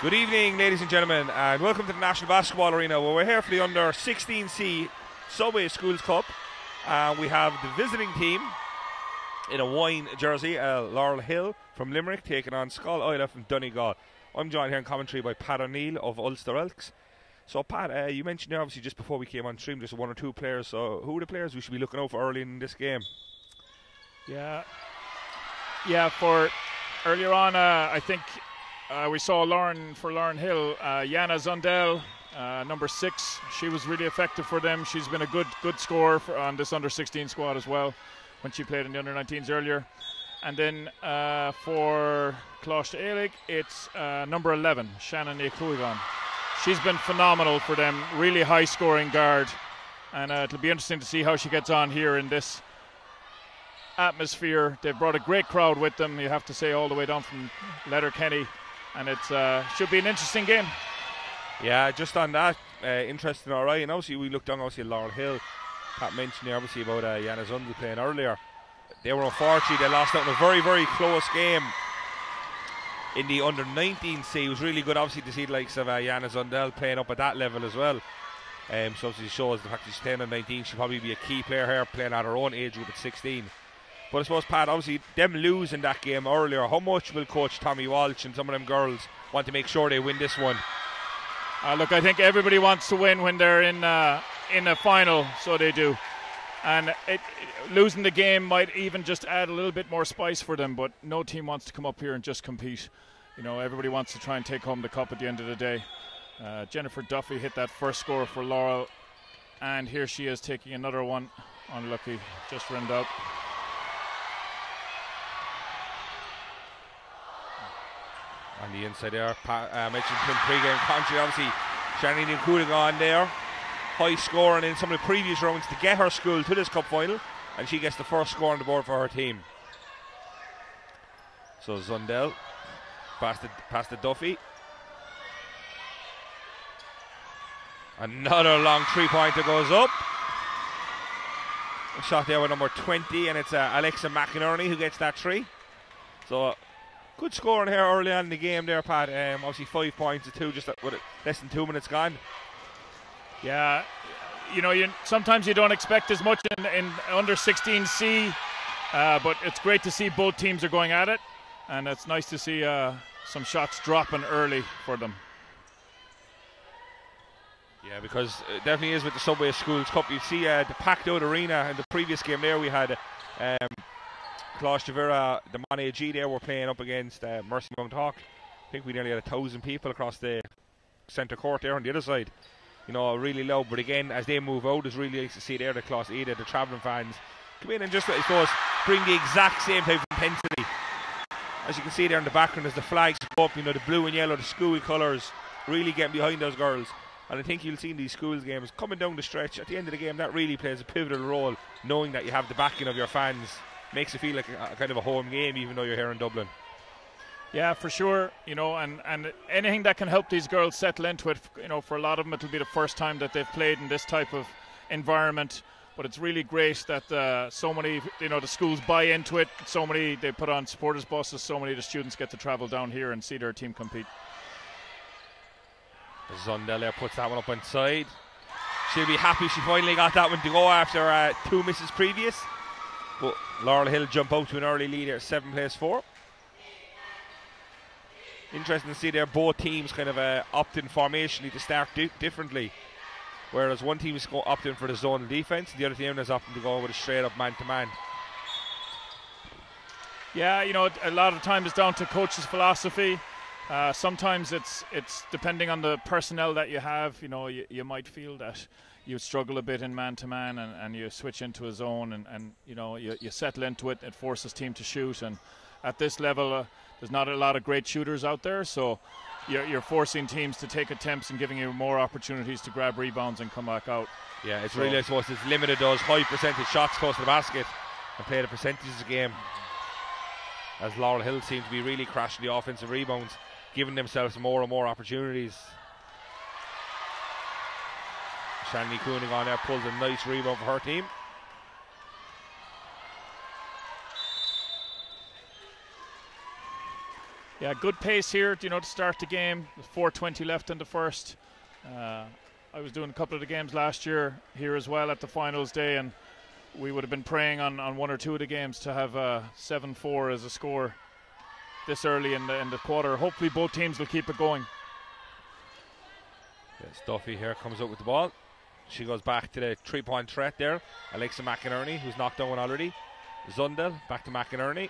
Good evening, ladies and gentlemen, and welcome to the National Basketball Arena where we're here for the under 16C Subway Schools Cup. Uh, we have the visiting team in a wine jersey, uh, Laurel Hill from Limerick, taking on Scoil Isle from Donegal. I'm joined here in commentary by Pat O'Neill of Ulster Elks. So, Pat, uh, you mentioned there obviously just before we came on stream, just one or two players. So, who are the players we should be looking out for early in this game? Yeah, yeah. For earlier on, uh, I think uh, we saw Lauren for Lauren Hill, uh, Yana Zundel, uh, number six. She was really effective for them. She's been a good good scorer for, on this under 16 squad as well when she played in the under 19s earlier. And then uh, for Coláiste Ailigh, it's uh, number 11, Shannon Ekuigan. She's been phenomenal for them, really high scoring guard. And uh, it'll be interesting to see how she gets on here in this atmosphere. They've brought a great crowd with them, you have to say, all the way down from Letterkenny and it uh, should be an interesting game. Yeah, just on that, uh, interesting, all right. And obviously, we looked down obviously Laurel Hill. Pat mentioned obviously about uh, Yana Zundel playing earlier. They were unfortunately they lost out in a very very close game in the under 19C. It was really good, obviously, to see the likes of uh, Yana Zundel playing up at that level as well. Um, so obviously shows the fact she's playing at 19. She'll probably be a key player here, playing at her own age group at 16. But I suppose, Pat, obviously, them losing that game earlier, how much will coach Tommy Walsh and some of them girls want to make sure they win this one? Uh, look, I think everybody wants to win when they're in uh, in a final, so they do. And it, it, losing the game might even just add a little bit more spice for them. But no team wants to come up here and just compete. You know, everybody wants to try and take home the cup at the end of the day. Uh, Jennifer Duffy hit that first score for Laurel, and here she is taking another one. Unlucky, just rimmed out. On the inside there. Pa- uh, mentioned Tim pre-game commentary. Obviously, Shannon on there. High scoring in some of the previous rounds to get her school to this cup final. And she gets the first score on the board for her team. So Zundel past the, past the Duffy. Another long three pointer goes up. A shot there with number 20, and it's uh, Alexa McInerney who gets that three. So Good scoring here early on in the game there, Pat. Um, obviously five points to two, just with less than two minutes gone. Yeah, you know, you sometimes you don't expect as much in, in under 16C, uh, but it's great to see both teams are going at it, and it's nice to see uh, some shots dropping early for them. Yeah, because it definitely is with the Subway Schools Cup. You see uh, the packed out arena in the previous game there. We had um, Closh Javira, the Man AG there were playing up against uh, Mercy Hawk. I think we nearly had a thousand people across the centre court there on the other side. You know, really low. But again, as they move out, it's really nice to see there the Class Ada, the travelling fans come in and just, I suppose, bring the exact same type of intensity. As you can see there in the background, as the flags go up, you know, the blue and yellow, the school colours, really getting behind those girls. And I think you'll see in these schools games coming down the stretch at the end of the game that really plays a pivotal role, knowing that you have the backing of your fans makes it feel like a, a kind of a home game, even though you're here in Dublin. Yeah, for sure. You know, and, and anything that can help these girls settle into it. You know, for a lot of them, it'll be the first time that they've played in this type of environment. But it's really great that uh, so many, you know, the schools buy into it. So many they put on supporters buses. So many of the students get to travel down here and see their team compete. Zundel puts that one up inside. She'll be happy she finally got that one to go after uh, two misses previous. But Laurel Hill jump out to an early lead here, seven plays four. Interesting to see there both teams kind of uh, opt in formationally to start di- differently. Whereas one team is go- opting for the zonal defence, the other team is opting to go with a straight up man to man. Yeah, you know, a lot of time is down to coach's philosophy. Uh, sometimes it's it's depending on the personnel that you have. You know, you, you might feel that you struggle a bit in man to man and and you switch into a zone and, and you know you, you settle into it. It forces team to shoot. And at this level uh, there's not a lot of great shooters out there. So you're, you're, forcing teams to take attempts and giving you more opportunities to grab rebounds and come back out. Yeah it's so really I suppose it's limited those high percentage shots close to the basket and play the percentages game. As Laurel Hill seems to be really crashing the offensive rebounds giving themselves more and more opportunities Shanley Cooning on there pulls a nice rebound for her team. Yeah, good pace here, you know, to start the game. 4.20 left in the first. Uh, I was doing a couple of the games last year here as well at the finals day, and we would have been praying on, on one or two of the games to have uh, 7 4 as a score this early in the, in the quarter. Hopefully, both teams will keep it going. Yes, Duffy here comes up with the ball. She goes back to the three point threat there. Alexa McInerney, who's knocked down one already. Zundel back to McInerney.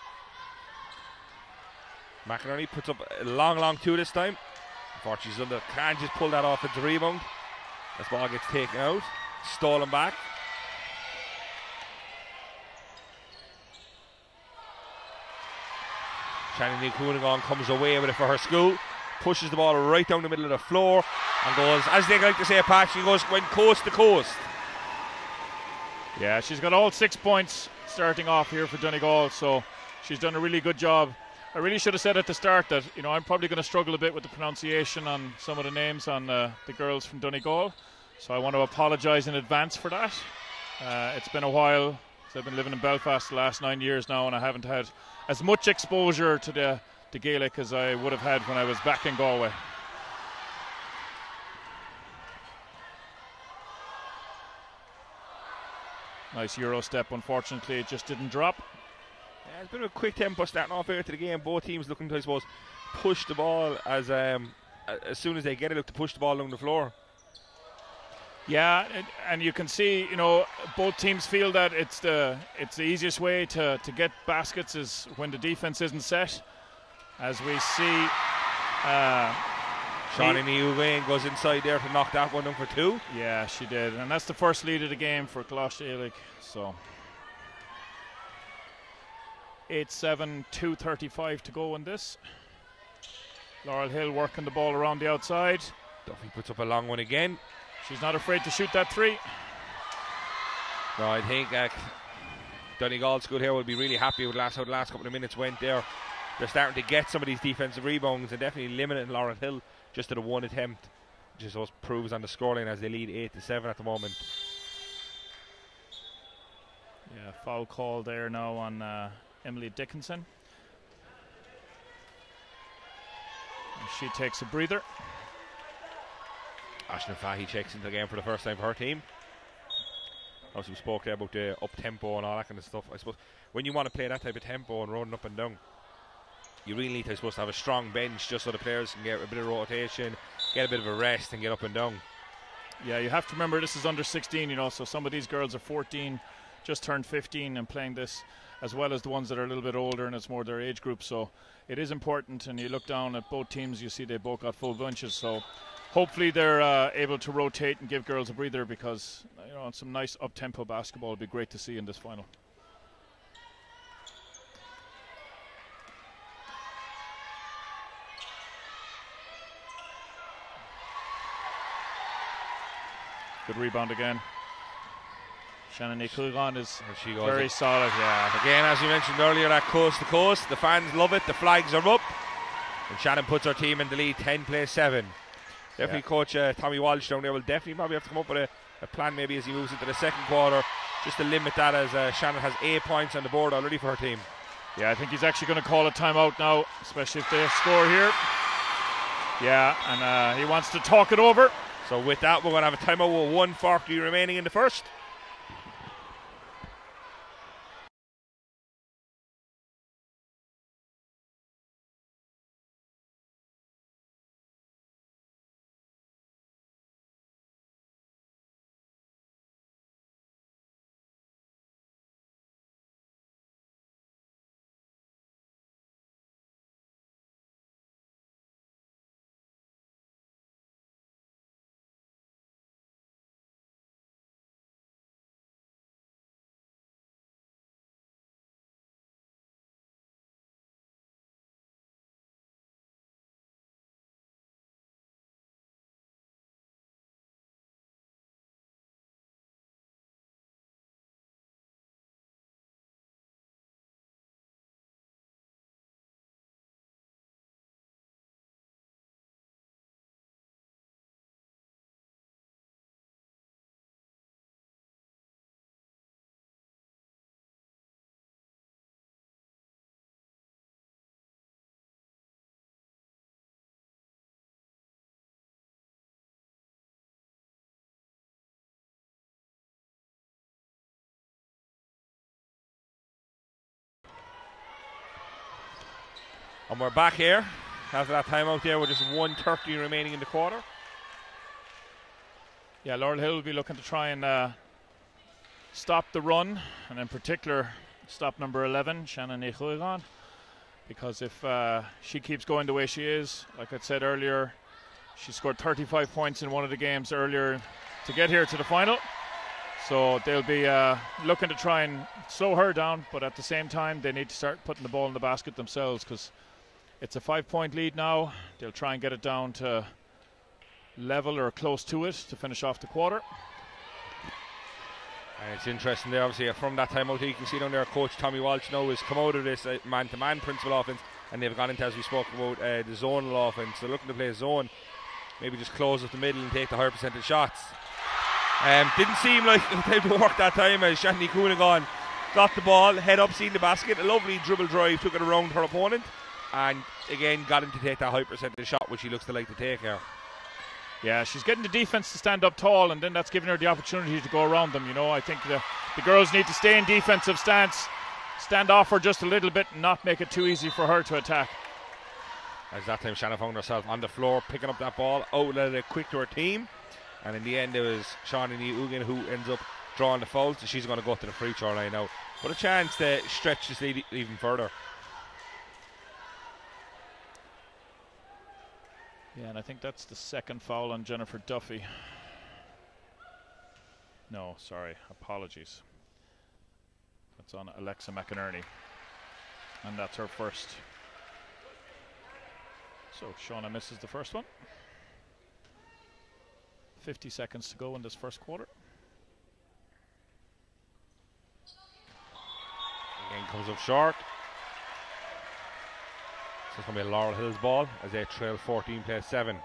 McInerney puts up a long, long two this time. Unfortunately, Zundel can't just pull that off into rebound. This ball gets taken out, stolen back. Shannon Coonigan comes away with it for her school, pushes the ball right down the middle of the floor, and goes, as they like to say, Pat, she goes went coast to coast. Yeah, she's got all six points starting off here for Donegal, so she's done a really good job. I really should have said at the start that you know I'm probably going to struggle a bit with the pronunciation on some of the names on uh, the girls from Donegal, so I want to apologise in advance for that. Uh, it's been a while. I've been living in Belfast the last nine years now, and I haven't had as much exposure to the, the Gaelic as I would have had when I was back in Galway. Nice Euro step, unfortunately, it just didn't drop. Yeah, it's a bit of a quick tempo starting off here to the game. Both teams looking to, I suppose, push the ball as um, as soon as they get it, look to push the ball along the floor. Yeah, and, and, you can see, you know, both teams feel that it's the it's the easiest way to, to get baskets is when the defense isn't set. As we see, uh, Shawnee goes inside there to knock that one down for two. Yeah, she did, and that's the first lead of the game for Coláiste Ailigh. So. 8 7, 2.35 to go in this. Laurel Hill working the ball around the outside. Duffy puts up a long one again. She's not afraid to shoot that three. No, I think uh, Donegal School here will be really happy with last, how the last couple of minutes went there. They're starting to get some of these defensive rebounds and definitely limiting Laurel Hill just to the one attempt. Just those proves on the scoreline as they lead 8 to 7 at the moment. Yeah, foul call there now on uh, Emily Dickinson. And she takes a breather. Ashton Fahy checks into the game for the first time for her team. Obviously, we spoke there about the up tempo and all that kind of stuff. I suppose when you want to play that type of tempo and running up and down, you really need to, I suppose, to have a strong bench just so the players can get a bit of rotation, get a bit of a rest, and get up and down. Yeah, you have to remember this is under 16, you know, so some of these girls are 14, just turned 15 and playing this, as well as the ones that are a little bit older and it's more their age group. So it is important. And you look down at both teams, you see they both got full bunches. So hopefully they're uh, able to rotate and give girls a breather because you know some nice up tempo basketball would be great to see in this final. Good rebound again. Shannon Coonigan is she goes very solid. Yeah. Again, as we mentioned earlier, that coast to coast, the fans love it. The flags are up, and Shannon puts her team in the lead, 10 plays seven. Definitely, yeah. Coach uh, Tommy Walsh down there will definitely probably have to come up with a, a, plan maybe as he moves into the second quarter, just to limit that as uh, Shannon has eight points on the board already for her team. Yeah, I think he's actually going to call a timeout now, especially if they score here. Yeah, and uh, he wants to talk it over. So with that, we're going to have a timeout with 140 remaining in the first. And we're back here after that timeout there with just 130 remaining in the quarter. Yeah, Laurel Hill will be looking to try and uh, stop the run, and in particular, stop number 11, Shannon Echuigan. Because if uh, she keeps going the way she is, like I said earlier, she scored 35 points in one of the games earlier to get here to the final. So they'll be uh, looking to try and slow her down, but at the same time, they need to start putting the ball in the basket themselves because it's a five point lead now. They'll try and get it down to level or close to it to finish off the quarter. And it's interesting there, obviously, from that time out, you can see down there, Coach Tommy Walsh now has come out of this man to man principal offense and they've gone into, as we spoke about, uh, the zonal offense. They're looking to play zone, maybe just close up the middle and take the higher percentage shots. Um, didn't seem like it to work that time as Shannon Coonigan got the ball, head up, seen the basket, a lovely dribble drive, took it around her opponent, and again got him to take that high percentage shot, which he looks to like to take here. Yeah, she's getting the defense to stand up tall, and then that's giving her the opportunity to go around them. You know, I think the, the girls need to stay in defensive stance, stand off her just a little bit, and not make it too easy for her to attack. As that time, Shannon found herself on the floor, picking up that ball, outlet it quick to her team, and in the end, it was Shawnee Ugan who ends up drawing the foul, so she's going to go to the free throw line now. But a chance to stretch this lead even further. Yeah, and I think that's the second foul on Jennifer Duffy. No, sorry, apologies. That's on Alexa McInerney. And that's her first. So Shauna misses the first one. 50 seconds to go in this first quarter. Again comes up short. It's going to be a Laurel Hills ball as they trail 14 plays 7.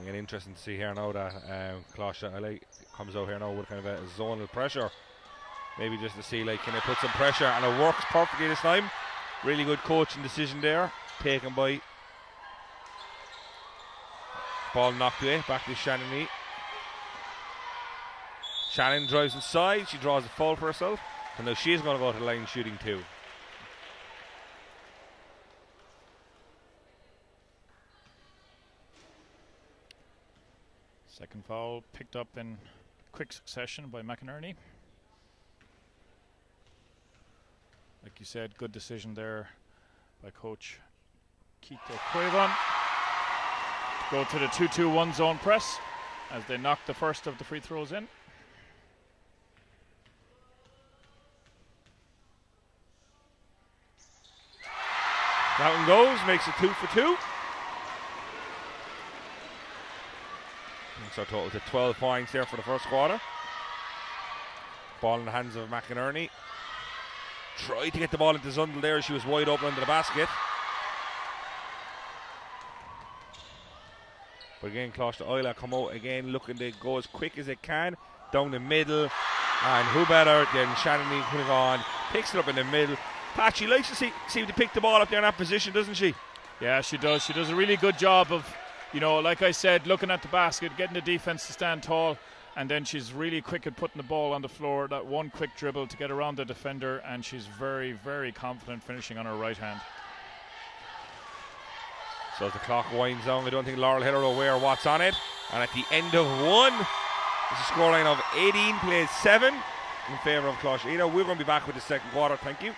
Again, interesting to see here now that um, Clasha comes out here now with kind of a zonal pressure. Maybe just to see, like, can they put some pressure? And it works perfectly this time. Really good coaching decision there, taken by. Ball knocked away, back to Shannon Lee. Shannon drives inside, she draws a foul for herself. And now she's going to go to the line shooting too. Second foul picked up in quick succession by McInerney. Like you said, good decision there by coach Kita Cuevon. Go to the 2 2 1 zone press as they knock the first of the free throws in. That one goes, makes it two for two. So total to 12 points there for the first quarter. Ball in the hands of McInerney. Tried to get the ball into Zundel there. She was wide open under the basket. But again, to Euler come out again looking to go as quick as they can down the middle. And who better than Shannon Cunningham picks it up in the middle. Patchy likes to see, seem to pick the ball up there in that position, doesn't she? Yeah, she does. She does a really good job of you know, like I said, looking at the basket, getting the defense to stand tall, and then she's really quick at putting the ball on the floor. That one quick dribble to get around the defender, and she's very, very confident finishing on her right hand. So as the clock winds down, I don't think Laurel Hill are aware what's on it. And at the end of one, it's a scoreline of 18 plays 7 in favour of Closh We're going to be back with the second quarter. Thank you.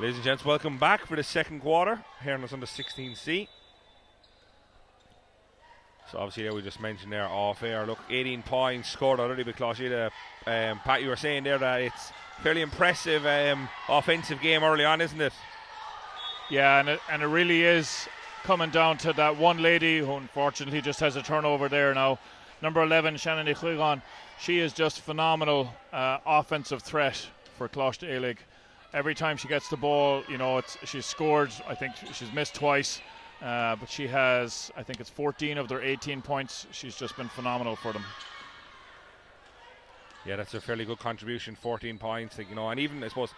Ladies and gents, welcome back for the second quarter here on the under 16C. So obviously there we just mentioned there off air. Look, 18 points scored already because you um, Pat, you were saying there that it's fairly impressive um, offensive game early on, isn't it? Yeah, and it, and it really is coming down to that one lady who unfortunately just has a turnover there now. Number 11, Shannon Ichligon. She is just phenomenal uh, offensive threat for Coláiste Ailigh every time she gets the ball, you know, it's she's scored. I think she's missed twice, uh, but she has, I think it's 14 of their 18 points. She's just been phenomenal for them. Yeah, that's a fairly good contribution. 14 points, you know, and even I suppose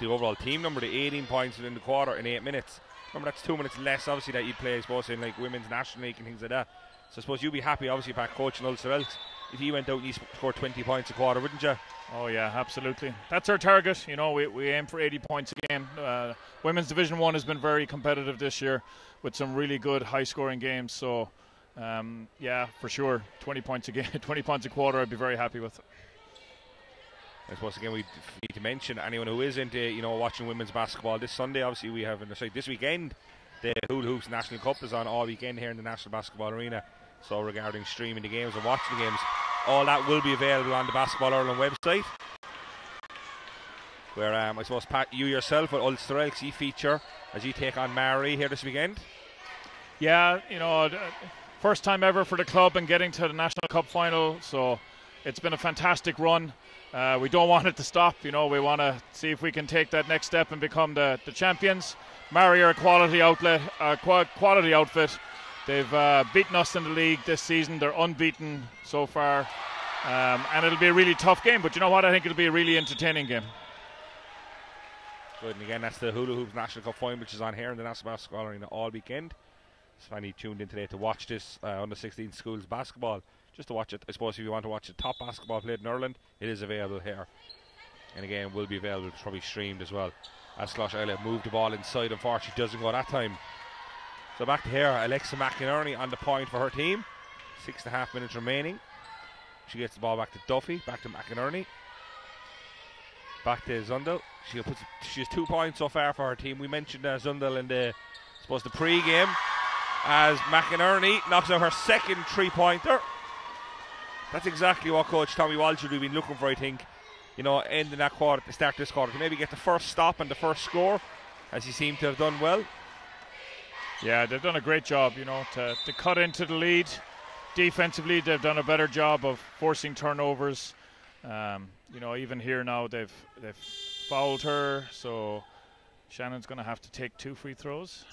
the overall team number, the 18 points in the quarter in eight minutes. Remember, that's two minutes less, obviously, that you play, I suppose, in like women's national league and things like that. So I suppose you'd be happy, obviously, about coaching Ulster Elks if he went out and he scored 20 points a quarter, wouldn't you? Oh yeah, absolutely. That's our target. You know, we, we aim for 80 points a game. Uh, women's Division One has been very competitive this year, with some really good high-scoring games. So, um, yeah, for sure, 20 points a game, 20 points a quarter, I'd be very happy with. I suppose again we need to mention anyone who is into you know watching women's basketball this Sunday. Obviously, we have in sorry, this weekend the Hula Hoops National Cup is on all weekend here in the National Basketball Arena. So regarding streaming the games or watching the games, all that will be available on the Basketball Ireland website. Where um, I suppose Pat, you yourself at Ulster Elks, feature as you take on Mary here this weekend. Yeah, you know, first time ever for the club and getting to the National Cup final. So it's been a fantastic run. Uh, we don't want it to stop. You know, we want to see if we can take that next step and become the, the champions. Mary are a quality outlet, uh, quality outfit. They've uh, beaten us in the league this season. They're unbeaten so far. Um, and it'll be a really tough game. But you know what? I think it'll be a really entertaining game. Good. And again, that's the Hula Hoops National Cup final, which is on here in the National Basketball Arena all weekend. So any tuned in today to watch this uh, under 16 schools basketball, just to watch it, I suppose if you want to watch the top basketball played in Ireland, it is available here. And again, will be available, probably streamed as well. As Slosh Eilert moved the ball inside, unfortunately doesn't go that time. So back to here, Alexa McInerney on the point for her team. Six and a half minutes remaining. She gets the ball back to Duffy, back to McInerney. Back to Zundel. She puts she has two points so far for her team. We mentioned uh, Zundel in the I suppose the pre-game as McInerney knocks out her second three-pointer. That's exactly what Coach Tommy Walsh would have been looking for, I think. You know, ending that quarter to start this quarter to maybe get the first stop and the first score, as he seemed to have done well. Yeah, they've done a great job, you know, to, to cut into the lead. Defensively, they've done a better job of forcing turnovers. Um, you know, even here now, they've they've fouled her, so Shannon's going to have to take two free throws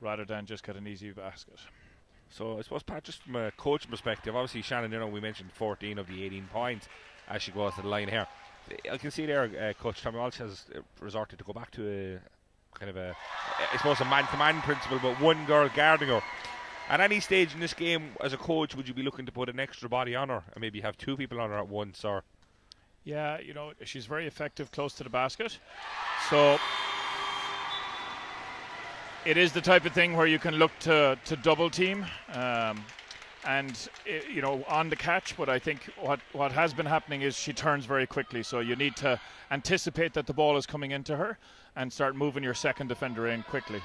rather than just get an easy basket. So I suppose Pat, just from a coaching perspective, obviously Shannon, you know, we mentioned 14 of the 18 points as she goes to the line here. I can see there, uh, Coach Tommy Walsh has resorted to go back to a kind of a, I suppose, a man-to-man principle, but one girl guarding her. At any stage in this game, as a coach, would you be looking to put an extra body on her, and maybe have two people on her at once, or? Yeah, you know, she's very effective close to the basket, so it is the type of thing where you can look to to double team. Um, and eh, you know on the catch. But I think what what has been happening is she turns very quickly, so you need to anticipate that the ball is coming into her and start moving your second defender in quickly.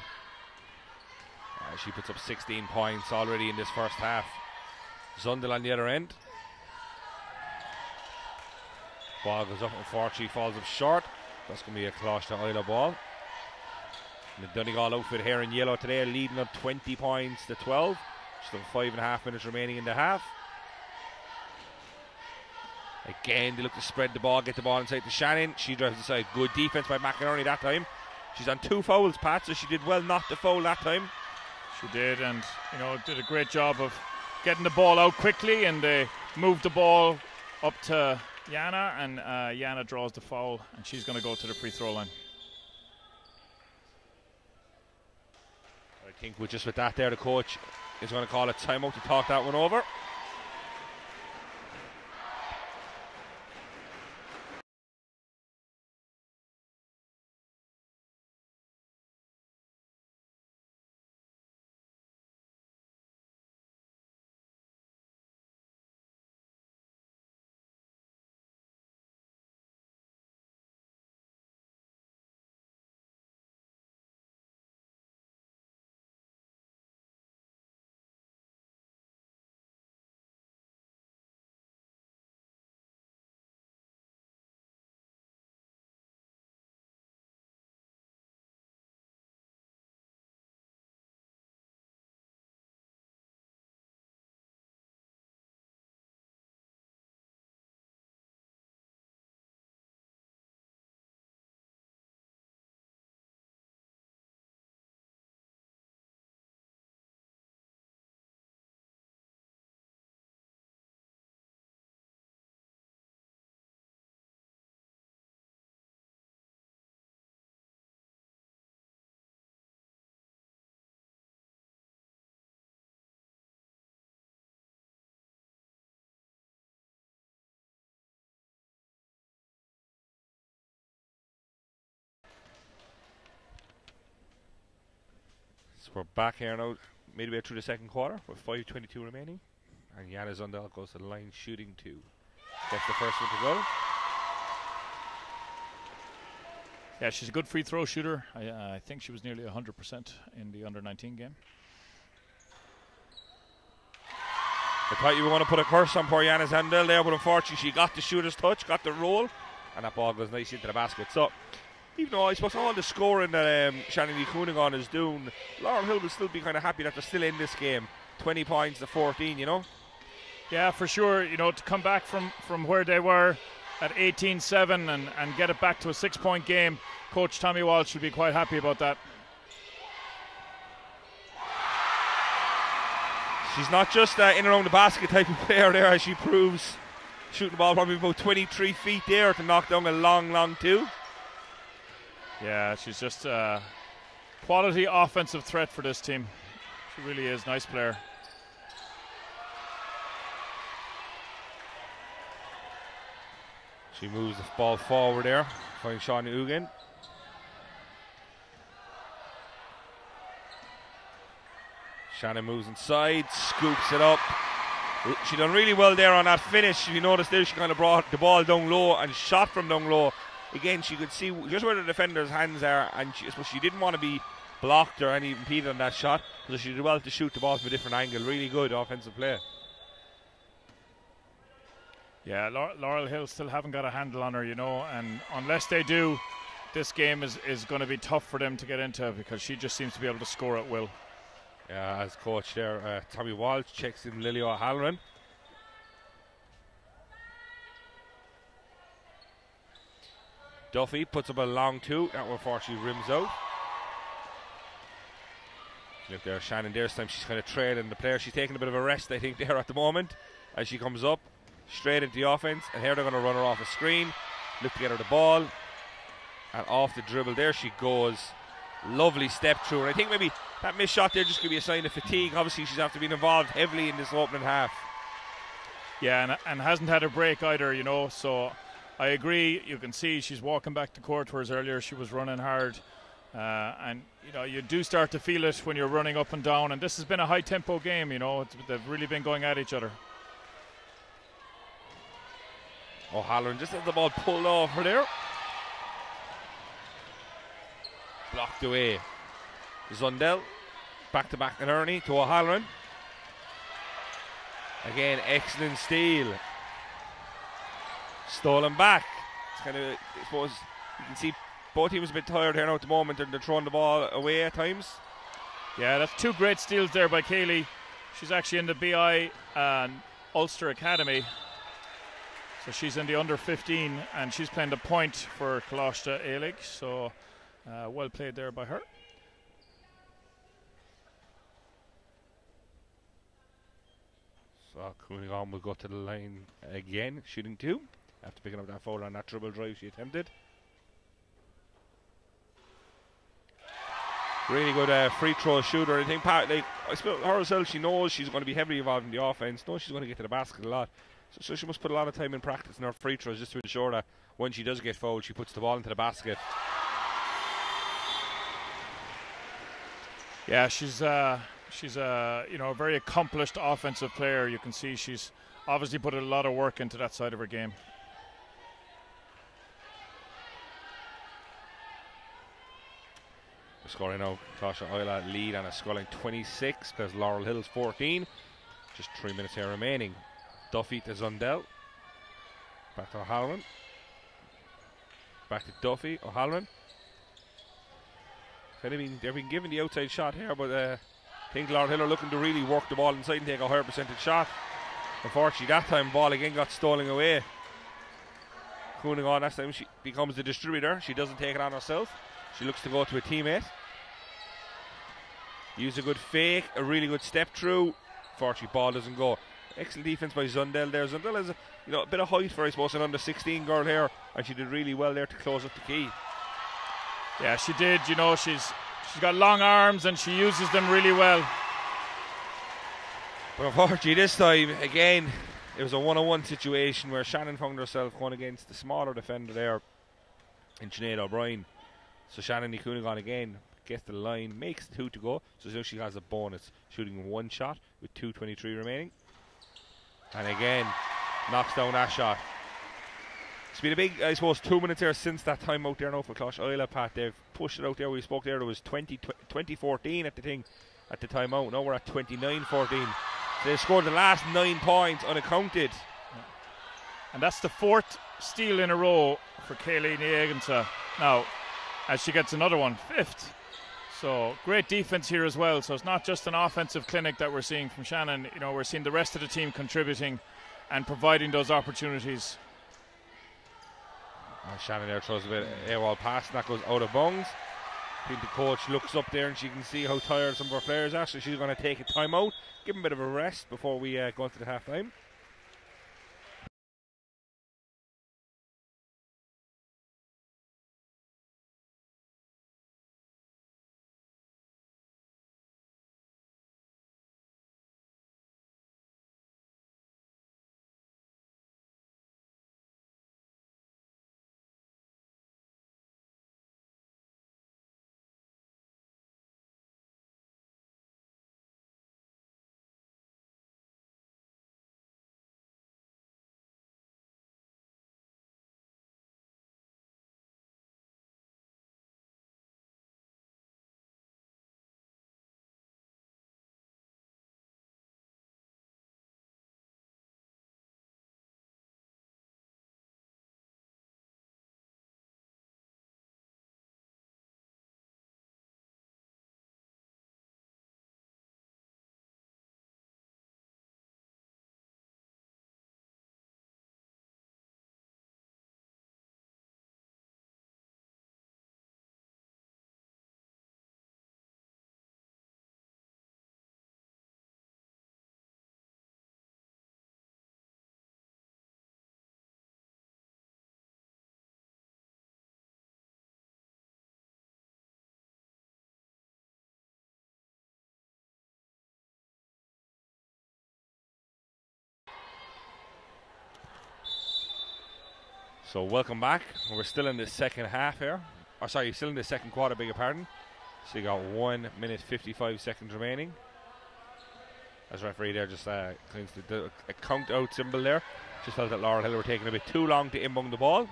Uh, she puts up 16 points already in this first half. Zundel on the other end. Ball goes up, unfortunately falls up short. That's going to be a Coláiste Ailigh ball. The Donegal outfit here in yellow today, leading up 20 points to 12. Still five and a half minutes remaining in the half. Again, they look to spread the ball, get the ball inside to Shannon. She drives inside. Good defense by McInerney that time. She's on two fouls, Pat, so she did well not to foul that time. She did, and you know, did a great job of getting the ball out quickly, and they moved the ball up to Yana, and uh, Yana draws the foul, and she's going to go to the free throw line. I think with just with that there, the coach is going to call a timeout to talk that one over. So we're back here now, midway through the second quarter, with 5.22 remaining. And Jana Zundel goes to the line shooting two. That's the first one to go. Yeah, she's a good free throw shooter. I, uh, I think she was nearly 100% in the under 19 game. I thought you were going to put a curse on poor Jana Zundel there, but unfortunately she got the shooter's touch, got the roll, and that ball goes nice into the basket. So, even though I suppose all the scoring that um, Shannon Lee Coonigan is doing, Laurel Hill will still be kind of happy that they're still in this game. 20 points to 14, you know? Yeah, for sure. You know, to come back from, from where they were at 18-7 and, and get it back to a six-point game, Coach Tommy Walsh will be quite happy about that. She's not just uh, in around the basket type of player there, as she proves. Shooting the ball probably about 23 feet there to knock down a long, long two. Yeah, she's just a quality offensive threat for this team. She really is. Nice player. She moves the ball forward there, finding Sean Ugan. Shannon moves inside, scoops it up. She done really well there on that finish. You notice there, she kind of brought the ball down low and shot from down low. Again, she could see just where the defender's hands are, and she, she didn't want to be blocked or any impeded on that shot, so she did well to shoot the ball from a different angle. Really good offensive play. Yeah, Laurel Hill still haven't got a handle on her, you know, and unless they do, this game is, is going to be tough for them to get into because she just seems to be able to score at will. Yeah, as coach there, uh, Tommy Walsh checks in Lily O'Halloran. Duffy puts up a long two. That one unfortunately rims out. Look there, Shannon this time she's kind of trailing the player. She's taking a bit of a rest, I think, there at the moment as she comes up straight into the offense. And here they're going to run her off a screen. Look to get her the ball. And off the dribble, there she goes. Lovely step through. And I think maybe that missed shot there just could be a sign of fatigue. Obviously, she's after being involved heavily in this opening half. Yeah, and, and hasn't had a break either, you know. So I agree. You can see she's walking back to court, whereas earlier she was running hard. Uh, and you know you do start to feel it when you're running up and down. And this has been a high tempo game. You know they've really been going at each other. O'Halloran just has the ball pulled off her there. Blocked away. Zundel back to back and Ernie to O'Halloran. Again, excellent steal. Stolen back. It's kind of, I suppose, you can see both teams a bit tired here now at the moment and they're throwing the ball away at times. Yeah, that's two great steals there by Kaylee. She's actually in the BI and Ulster Academy. So she's in the under 15 and she's playing the point for Coláiste Ailigh. So uh, well played there by her. So Coonigan will go to the line again, shooting two. After picking up that foul on that dribble drive she attempted. Really good uh, free throw shooter. I think Pat, like I suppose her herself, she knows she's going to be heavily involved in the offense. Knows she's going to get to the basket a lot. So, so she must put a lot of time in practice in her free throws just to ensure that when she does get fouled, she puts the ball into the basket. Yeah, she's uh, she's a you know a very accomplished offensive player. You can see she's obviously put a lot of work into that side of her game. Scoring now, Coláiste Ailigh lead and a scoring 26 because Laurel Hills 14. Just three minutes here remaining. Duffy to Zundel. Back to O'Halloran. Back to Duffy, O'Halloran. Of they've been given the outside shot here, but uh, I think Laurel Hill are looking to really work the ball inside and take a higher percentage shot. Unfortunately, that time ball again got stolen away. Cooning on, that time she becomes the distributor. She doesn't take it on herself. She looks to go to a teammate. Use a good fake, a really good step through. Fortunately, ball doesn't go. Excellent defense by Zundel there. Zundel has a, you know, a bit of height for, I suppose, an under 16 girl here, and she did really well there to close up the key. Yeah, she did. You know, she's she's got long arms and she uses them really well. But unfortunately, this time again, it was a one-on-one situation where Shannon found herself going against the smaller defender there, in Sinead O'Brien. So Shannon Coonigan again gets the line, makes two to go. So now she has a bonus, shooting one shot with 2.23 remaining. And again, knocks down that shot. It's been a big, I suppose, two minutes there since that time out there now for Coláiste Ailigh, Pat. They've pushed it out there. We spoke there, there was 20, 2014 at the thing, at the time out. Now we're at 29 14. So they scored the last nine points unaccounted. And that's the fourth steal in a row for Kayleen Egansa. Now, as she gets another one, fifth. So great defense here as well. So it's not just an offensive clinic that we're seeing from Shannon. You know, we're seeing the rest of the team contributing and providing those opportunities. Shannon there throws a bit AWOL pass and that goes out of bounds. I think the coach looks up there and she can see how tired some of our players are, so she's going to take a timeout, give them a bit of a rest before we uh, go into the half time. So welcome back. We're still in the second half here. Or sorry, still in the second quarter, beg your pardon. So you got one minute 55 seconds remaining. As referee there just uh, cleans the, the count out symbol there. Just felt that Laurel Hill were taking a bit too long to inbound the ball.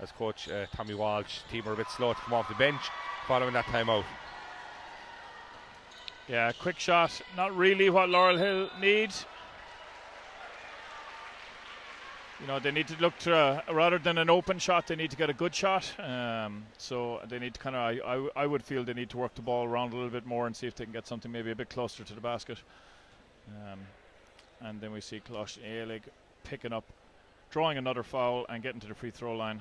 As coach uh, Tommy Walsh, team were a bit slow to come off the bench following that timeout. Yeah, quick shot. Not really what Laurel Hill needs. You know they need to look to uh, rather than an open shot they need to get a good shot. Um, so they need to kind of I, I, I, would feel they need to work the ball around a little bit more and see if they can get something maybe a bit closer to the basket. Um, and then we see Coláiste Ailigh picking up drawing another foul and getting to the free throw line.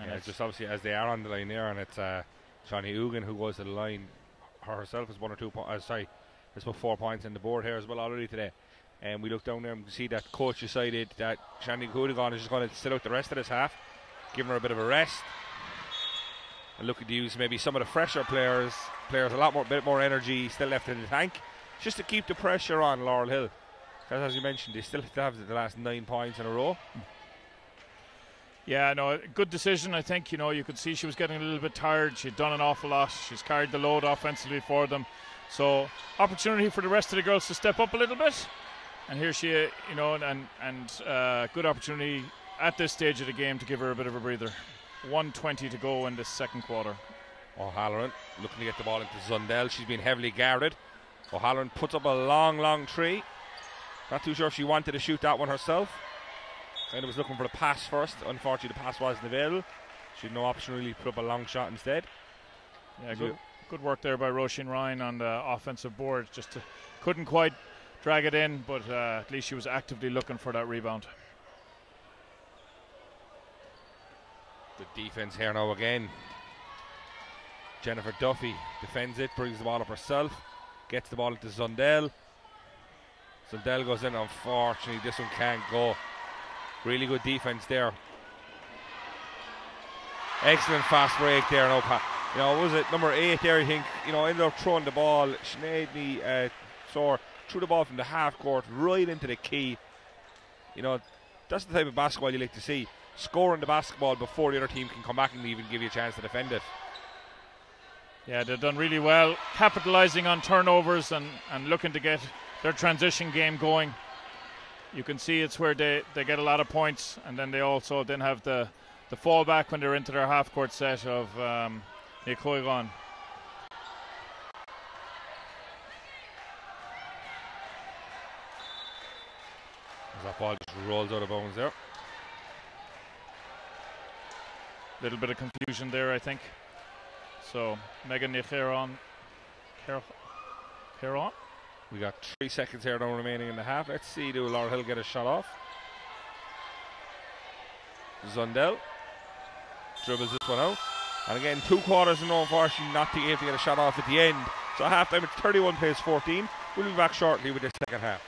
And yeah, just obviously as they are on the line there and it's uh, Johnny Ugan who goes to the line herself is one or two points uh, sorry there's about four points in the board here as well already today and we look down there and we see that coach decided that Shandy Kudagon is just going to sit out the rest of this half, giving her a bit of a rest. And looking to use maybe some of the fresher players, players a lot more, bit more energy still left in the tank, just to keep the pressure on Laurel Hill. Because as you mentioned, they still have the last nine points in a row. Yeah, no, good decision. I think you know you could see she was getting a little bit tired. She'd done an awful lot. She's carried the load offensively for them. So opportunity for the rest of the girls to step up a little bit and here she, you know, and and uh, good opportunity at this stage of the game to give her a bit of a breather. 120 to go in this second quarter. O'Halloran looking to get the ball into Zundel. She's been heavily guarded. O'Halloran puts up a long, long tree. Not too sure if she wanted to shoot that one herself. Kind of was looking for the pass first. Unfortunately, the pass wasn't available. She had no option really put up a long shot instead. Yeah, good, good work there by Roisin Ryan on the offensive board. Just to, couldn't quite drag it in, but uh, at least she was actively looking for that rebound. The defense here now again. Jennifer Duffy defends it, brings the ball up herself, gets the ball into Zundel. Zundel goes in, unfortunately, this one can't go. Really good defense there. Excellent fast break there, no You know, was it number eight there? I think you know ended up throwing the ball. Sinead me uh, sore threw the ball from the half court right into the key. You know, that's the type of basketball you like to see. Scoring the basketball before the other team can come back and even give you a chance to defend it. Yeah, they've done really well, capitalising on turnovers and, and looking to get their transition game going. You can see it's where they, they get a lot of points, and then they also then have the, the fallback when they're into their half court set of um, Nick That ball just rolls out of bounds there. Little bit of confusion there, I think. So Megan Nicheron, Heron. We got three seconds here now remaining in the half. Let's see, do Laurel Hill get a shot off? Zundel dribbles this one out. And again, two quarters and no, unfortunately, not to able to get a shot off at the end. So at half time, it's 31 plays 14. We'll be back shortly with the second half.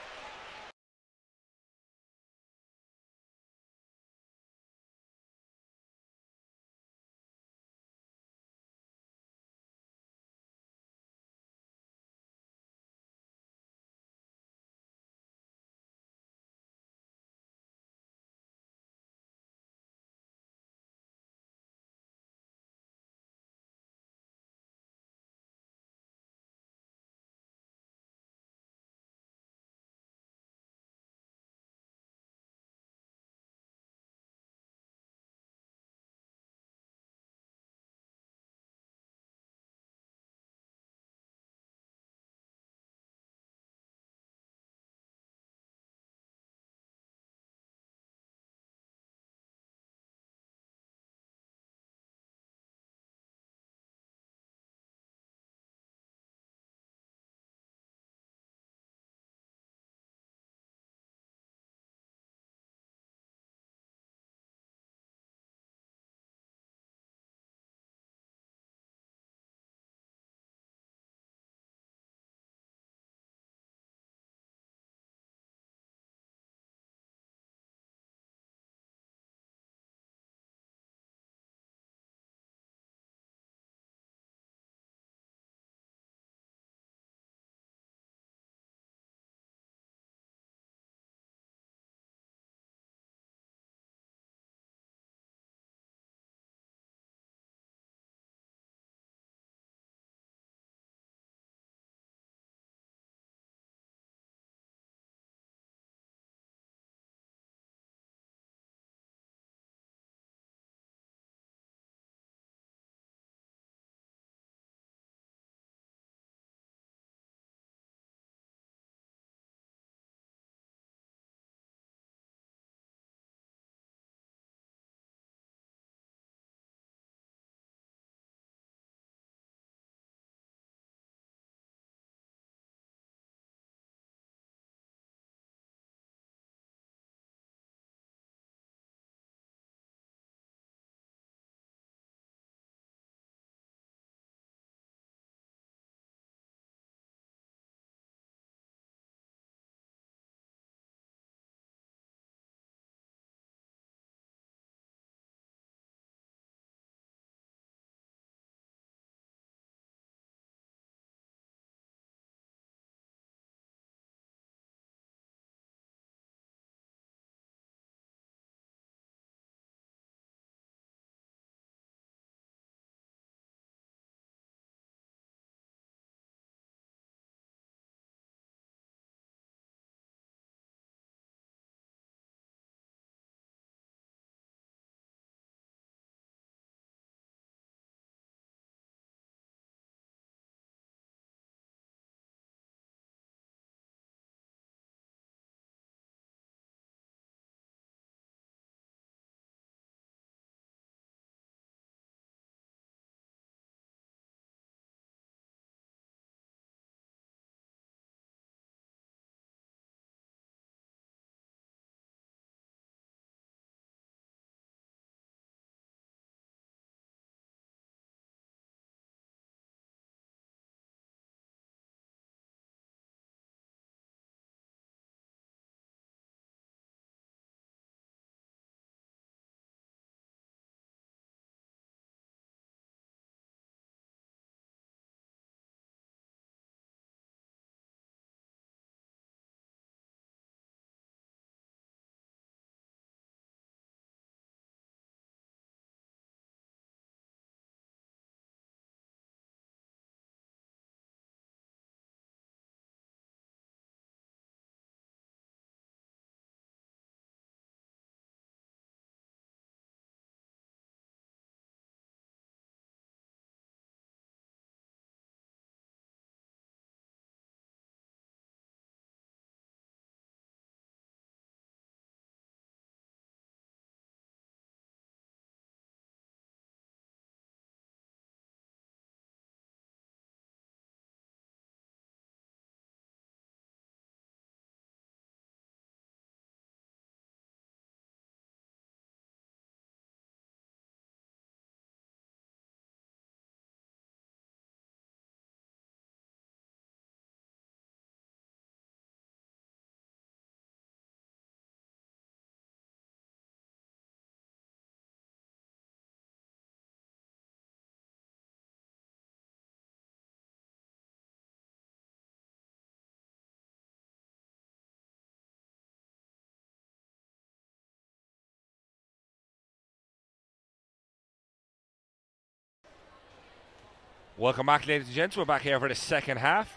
Welcome back, ladies and gents. We're back here for the second half,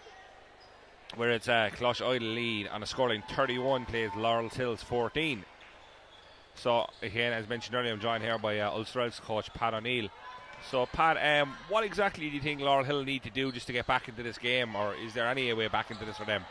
where it's uh, Coláiste Ailigh lead on a scoreline 31 plays Laurel Hills 14. So, again, as mentioned earlier, I'm joined here by uh, Ulster coach Pat O'Neill. So, Pat, um, what exactly do you think Laurel Hill need to do just to get back into this game, or is there any way back into this for them?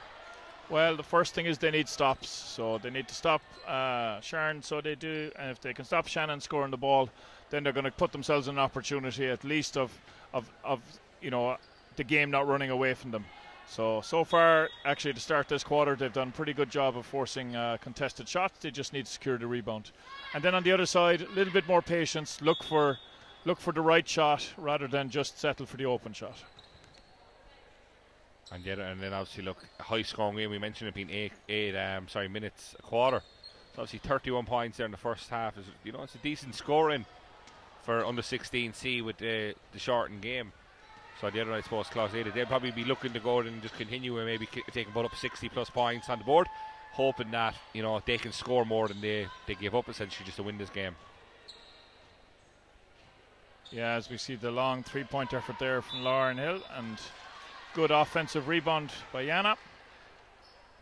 Well, the first thing is they need stops. So they need to stop uh, Sharon. So they do, and if they can stop Shannon scoring the ball, then they're going to put themselves in an opportunity at least of, of, of you know, the game not running away from them. So so far, actually, to start this quarter, they've done a pretty good job of forcing uh, contested shots. They just need to secure the rebound, and then on the other side, a little bit more patience. Look for look for the right shot rather than just settle for the open shot. And, yet, and then obviously look high scoring game. We mentioned it being eight, eight um, sorry minutes a quarter. So obviously 31 points there in the first half is you know it's a decent scoring for under 16C with the the shortened game. So the other, I suppose, Class 8, they'll probably be looking to go and just continue and maybe if they can put up 60 plus points on the board, hoping that you know they can score more than they they give up essentially just to win this game. Yeah, as we see the long three-point effort there from Laurel Hill and good offensive rebound by Yana.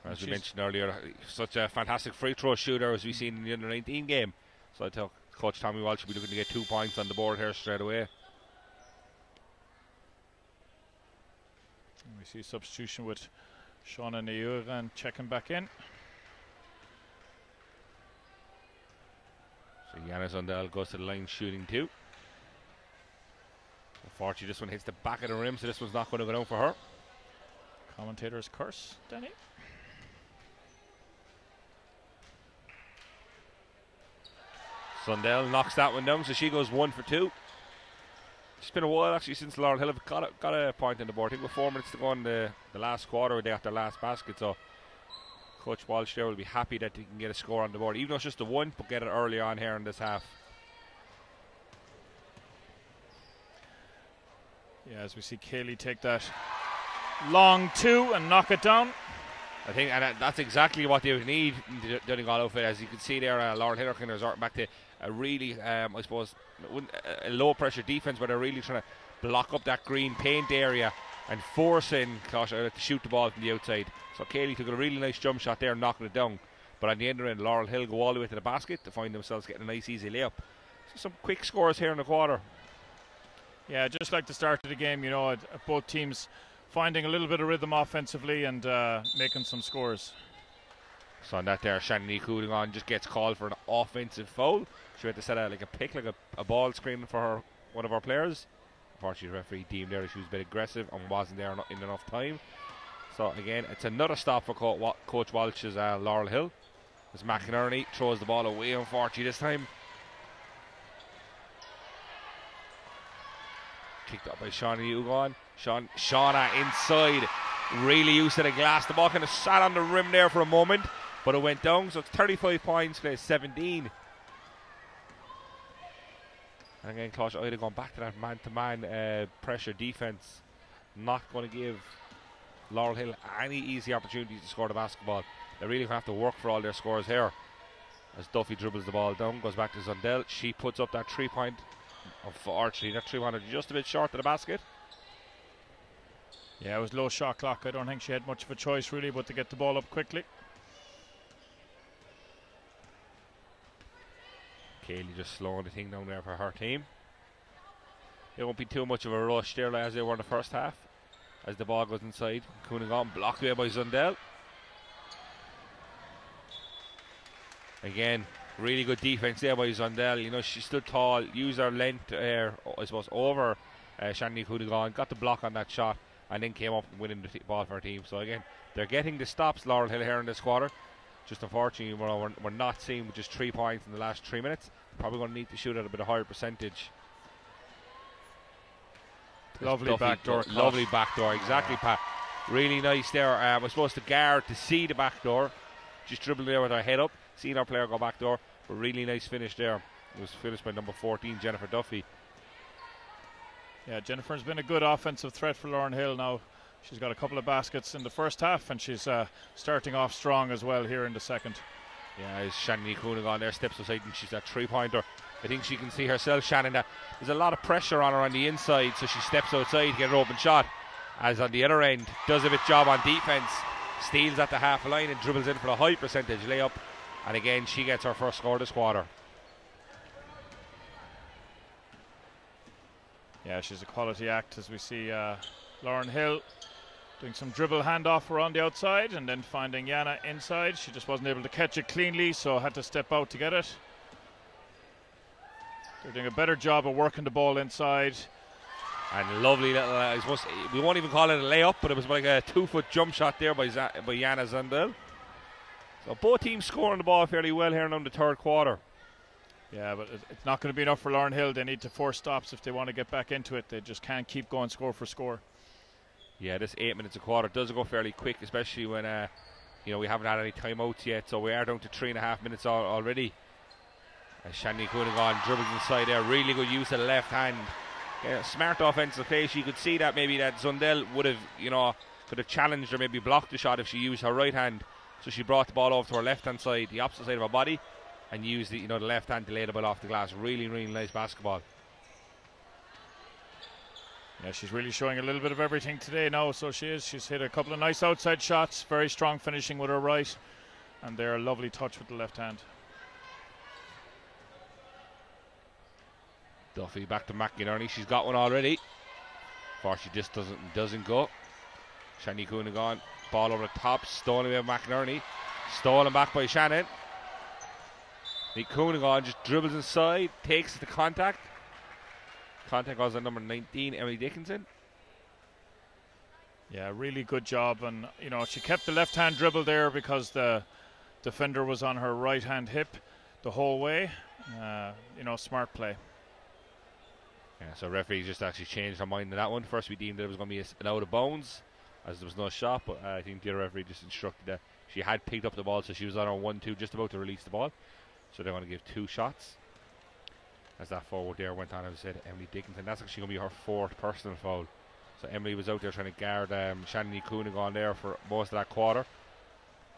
As we mentioned earlier, such a fantastic free throw shooter as we've seen in the under 19 game. So I thought Coach Tommy Walsh should be looking to get two points on the board here straight away. We see substitution with Sean Shauna Neuran checking back in. So Yana Zundel goes to the line shooting two. Unfortunately, this one hits the back of the rim, so this one's not going to go down for her. Commentator's curse, Danny. Zundel knocks that one down, so she goes one for two. It's been a while actually since Laurel Hill have got a, got a point on the board. I think with four minutes to go in the, the last quarter, they got their last basket. So Coach Walsh there will be happy that he can get a score on the board, even though it's just a one, but get it early on here in this half. Yeah, as we see Kaylee take that long two and knock it down. I think, and that's exactly what they would need Donegal outfit. As you can see there, uh, Laurel Hill can resort back to a really, um, I suppose, a low pressure defense where they're really trying to block up that green paint area and forcing Clash to shoot the ball from the outside. So Kaylee took a really nice jump shot there, knocking it down. But on the end of it, Laurel Hill go all the way to the basket to find themselves getting a nice, easy layup. So some quick scores here in the quarter. Yeah, just like the start of the game, you know, both teams finding a little bit of rhythm offensively and uh, making some scores. So on that there, Shannon cooling on just gets called for an offensive foul. She had to set out like a pick, like a, a ball screen for her, one of our players. Unfortunately, the referee deemed there she was a bit aggressive and wasn't there in enough time. So again, it's another stop for Co- Coach Walsh's uh, Laurel Hill. As McInerney throws the ball away, unfortunately this time. Kicked up by Shawnee Ugon. Sean, Shauna inside, really used to the glass. The ball kind of sat on the rim there for a moment, but it went down. So it's 35 points, play 17. And again, Coláiste Ailigh going back to that man to man pressure defense. Not going to give Laurel Hill any easy opportunities to score the basketball. They really have to work for all their scores here. As Duffy dribbles the ball down, goes back to Zundel. She puts up that three point. Unfortunately, that three pointer just a bit short of the basket. Yeah, it was low shot clock. I don't think she had much of a choice really but to get the ball up quickly. Kaylee just slowing the thing down there for her team. It won't be too much of a rush there as they were in the first half. As the ball goes inside, Coonagon blocked away by Zundel. Again, really good defense there by Zundel. You know, she stood tall, used her length there, I suppose, over uh, Shandy Coonagon, got the block on that shot, and then came up winning the ball for her team. So again, they're getting the stops, Laurel Hill here in this quarter. Just unfortunately, we're, we're, we're not seeing just three points in the last three minutes. Probably going to need to shoot at a bit of higher percentage. Lovely backdoor. Lovely backdoor, exactly, Pat. Really nice there. Um, I suppose the guard to see the backdoor, just dribbled there with her head up, seeing our player go backdoor. But really nice finish there. It was finished by number 14, Jennifer Duffy. Yeah, Jennifer's been a good offensive threat for Laurel Hill now. She's got a couple of baskets in the first half, and she's uh, starting off strong as well here in the second. Yeah, as Shani Coonagon there steps aside and she's that three pointer. I think she can see herself, Shannon, that there's a lot of pressure on her on the inside, so she steps outside to get an open shot. As on the other end, does a bit job on defence, steals at the half line and dribbles in for a high percentage layup. And again, she gets her first score this quarter. Yeah, she's a quality act as we see uh, Laurel Hill doing some dribble handoff around the outside and then finding Yana inside. She just wasn't able to catch it cleanly, so had to step out to get it. They're doing a better job of working the ball inside. And lovely little, uh, we won't even call it a layup, but it was like a two foot jump shot there by, Z- by Yana Zundel. So both teams scoring the ball fairly well here in the third quarter. Yeah, but it's not going to be enough for Laurel Hill. They need to force stops if they want to get back into it. They just can't keep going score for score. Yeah, this eight minutes a quarter does go fairly quick, especially when uh, you know we haven't had any timeouts yet, so we are down to three and a half minutes al- already. As Shani Cunningham dribbles inside there, really good use of the left hand. Yeah, smart offensive play. She could see that maybe that Zundel would have, you know, could have challenged or maybe blocked the shot if she used her right hand. So she brought the ball over to her left hand side, the opposite side of her body, and used the, you know, the left hand to lay the ball off the glass. Really, really nice basketball. Yeah, she's really showing a little bit of everything today now. So she is. She's hit a couple of nice outside shots, very strong finishing with her right, and they're a lovely touch with the left hand. Duffy back to McInerney. She's got one already. Far she just doesn't doesn't go. Shani Cunningham. Ball over the top. Stolen away by McInerney. Stolen back by Shannon. Nick Cunningham just dribbles inside. Takes the contact. Contact was on number 19, Emily Dickinson. Yeah, really good job, and you know she kept the left hand dribble there because the defender was on her right hand hip the whole way. Uh, you know, smart play. Yeah, so referee just actually changed her mind on that one. First we deemed that it was going to be an out of bounds as there was no shot, but uh, I think the referee just instructed that she had picked up the ball, so she was on her one-two, just about to release the ball. So they're going to give two shots. As that forward there went on, I said Emily Dickinson. That's actually going to be her fourth personal foul. So Emily was out there trying to guard um, Shannon Cunningham there for most of that quarter.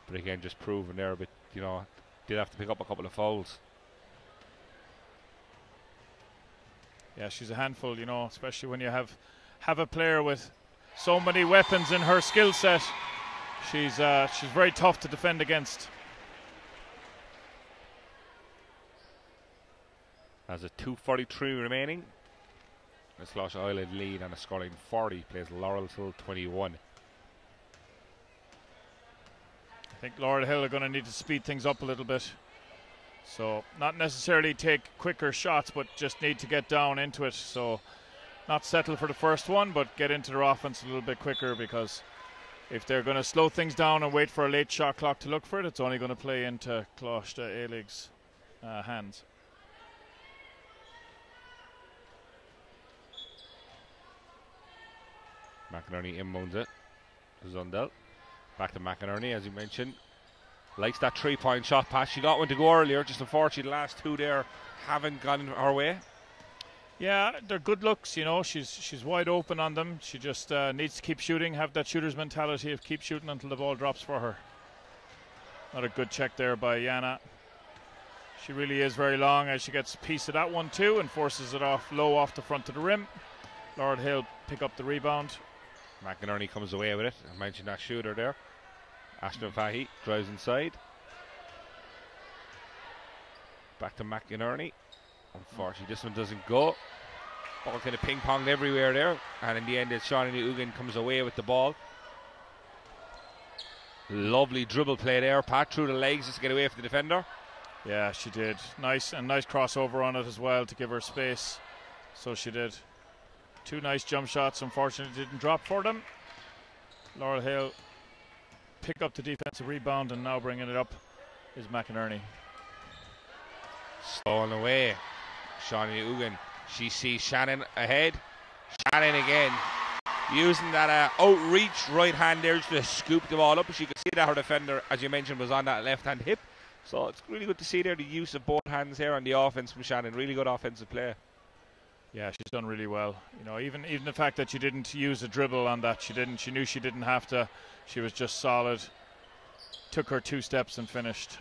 But again, just proving there a bit, you know, did have to pick up a couple of fouls. Yeah, she's a handful, you know, especially when you have have a player with so many weapons in her skill set. She's uh, she's very tough to defend against. Has a 2.43 remaining. As Coláiste Ailigh lead and a scoring 40 plays Laurel Hill 21. I think Laurel Hill are going to need to speed things up a little bit. So not necessarily take quicker shots, but just need to get down into it. So not settle for the first one, but get into their offense a little bit quicker because if they're going to slow things down and wait for a late shot clock to look for it, it's only going to play into Coláiste Ailigh's uh, hands. McInerney inbounds it. Zundel. Back to McInerney, as you mentioned. Likes that three point shot pass. She got one to go earlier, just unfortunately the last two there haven't gone her way. Yeah, they're good looks. You know, she's she's wide open on them. She just uh, needs to keep shooting, have that shooter's mentality of keep shooting until the ball drops for her. Not a good check there by Yana. She really is very long as she gets a piece of that one too and forces it off low off the front of the rim. Laurel Hill pick up the rebound. McInerney comes away with it. I mentioned that shooter there. Ashton Fahy drives inside. Back to McInerney. Unfortunately, this one doesn't go. Ball kind of ping ponged everywhere there. And in the end, it's Shawnee Ugan comes away with the ball. Lovely dribble play there. Pat through the legs just to get away from the defender. Yeah, she did. Nice and nice crossover on it as well to give her space. So she did. Two nice jump shots. Unfortunately, didn't drop for them. Laurel Hill pick up the defensive rebound and now bringing it up is McInerney. Stolen away. Shawnee Ugan. She sees Shannon ahead. Shannon again. Using that uh, outreach right hand there to scoop the ball up. She could see that her defender, as you mentioned, was on that left hand hip. So it's really good to see there the use of both hands here on the offense from Shannon. Really good offensive play. Yeah, she's done really well. You know, even even the fact that she didn't use a dribble on that, she didn't. She knew she didn't have to. She was just solid. Took her two steps and finished.